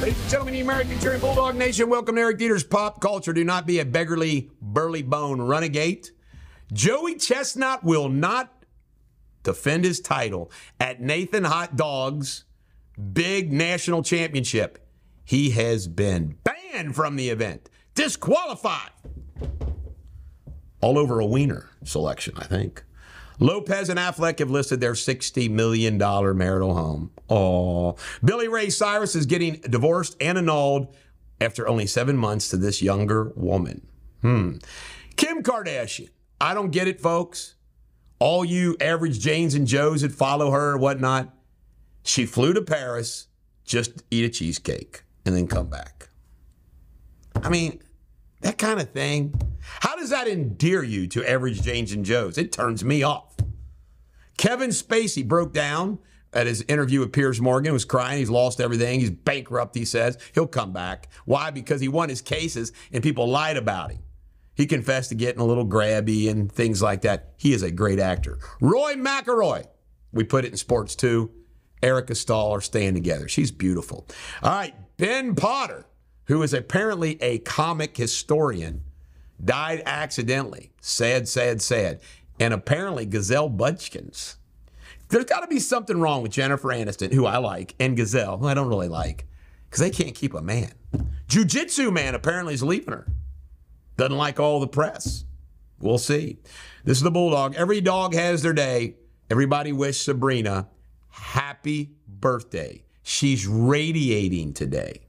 Ladies and gentlemen, the American Cheering Bulldog Nation, welcome to Eric Deters Pop Culture. Do not be a beggarly, burly bone renegade. Joey Chestnut will not defend his title at Nathan Hot Dog's big national championship. He has been banned from the event, disqualified. All over a wiener selection, I think. Lopez and Affleck have listed their $60 million marital home. Oh, Billy Ray Cyrus is getting divorced and annulled after only seven months to this younger woman. Hmm. Kim Kardashian. I don't get it, folks. All you average Janes and Joes that follow her and whatnot. She flew to Paris just to eat a cheesecake and then come back. I mean, that kind of thing. Does that endear you to average Janes and Joes? It turns me off. Kevin Spacey broke down at his interview with Piers Morgan, was crying. He's lost everything. He's bankrupt, he says. He'll come back. Why? Because he won his cases and people lied about him. He confessed to getting a little grabby and things like that. He is a great actor. Rory McIlroy. We put it in sports too. Erica Stoll are staying together. She's beautiful. All right, Ben Potter, who is apparently a comic historian, died accidentally. Sad, sad, sad. And apparently Gisele Budskins. There's got to be something wrong with Jennifer Aniston, who I like, and Gisele, who I don't really like, because they can't keep a man. Jiu Jitsu man apparently is leaving her. Doesn't like all the press. We'll see. This is the Bulldog. Every dog has their day. Everybody wish Sabrina happy birthday. She's radiating today.